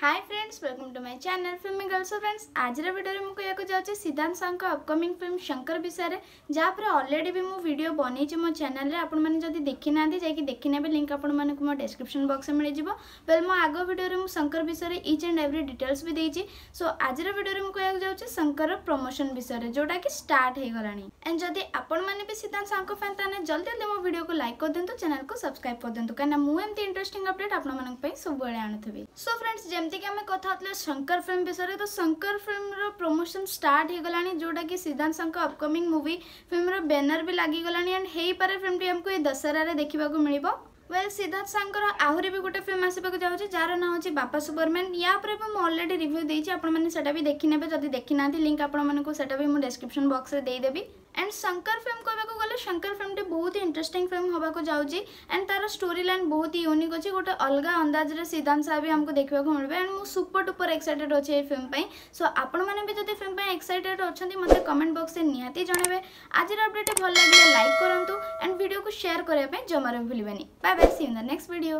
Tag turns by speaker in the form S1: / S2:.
S1: hi friends welcome to my channel film girls friends आज video में कहवाक जाऊँगी सिद्धांत साहब अपकमिंग फिल्म शंकर विषय में पर अलरेडी भी मुझे भिड बनई मो चेल आपड़ी देखी ना जैसे देखने लिंक आपण मूँ मो डेस्क्रिप्सन बक्स मिल वेल मो आग भिडियो में शंकर विषय इच्छ एंड एव्री डिटेल्स भी देती सो आज भिडियो में कहवाक जाऊँगी शंकर प्रमोशन विषय जोटा कि स्टार्ट हो एंड जदि आपण मैंने भी सिद्धांत साहब फैन तेज़ जल्दी जल्दी मो भिड को लाइक कर दिखाँ चैनल को सब्सक्राइब कर दिखाँ कहीं मुझे इंटरेस्टिंग अपडेट आपण मैं सब आनुवि सो फ्रेंड्स जमी जमीक आम कथा शंकर फिल्म विषय तो शंकर फिल्म रो प्रमोशन स्टार्ट हो जोटा कि Siddhant Shankar upcoming movie film रो भी लगिगलानी एंड हो पारे फिल्म टी आमको ये देखा मिल वेल सिद्धार्थ सांकर आहरी भी गोटे फिल्म आसपा जाऊँच जार ना होची बापा सुपरमैन या पर भी मुझरेडी रिव्यू देती आपटा भी देखने जब देखी ना लिंक आपटा भी डेस्क्रिप्स बक्स में देदेवी एंड शंकर फिल्म कह ଶଙ୍କର ଫିଲ୍ମଟି ବହୁତ ଇଣ୍ଟରେଷ୍ଟିଂ ଫିଲ୍ମ ହେବାକୁ ଯାଉଛି ଆଣ୍ଡ ତା'ର ଷ୍ଟୋରି ଲାଇନ୍ ବହୁତ ୟୁନିକ୍ ଅଛି ଗୋଟେ ଅଲଗା ଅନ୍ଦାଜରେ ସିଦ୍ଧାନ୍ତ ସାହା ବି ଆମକୁ ଦେଖିବାକୁ ମିଳିବ ଆଣ୍ଡ ମୁଁ ସୁପର ଟୁପର ଏକ୍ସାଇଟେଡ୍ ଅଛି ଏହି ଫିଲ୍ମ ପାଇଁ ସୋ ଆପଣମାନେ ବି ଯଦି ଫିଲ୍ମ ପାଇଁ ଏକ୍ସାଇଟେଡ୍ ଅଛନ୍ତି ମୋତେ କମେଣ୍ଟ ବକ୍ସରେ ନିହାତି ଜଣାଇବେ ଆଜିର ଅପଡ଼େଟ୍ ଭଲ ଲାଗିଲେ ଲାଇକ୍ କରନ୍ତୁ ଆଣ୍ଡ ଭିଡ଼ିଓକୁ ସେୟାର କରିବା ପାଇଁ ଜମାରୁ ଭୁଲିବେନି bye bye see in the next video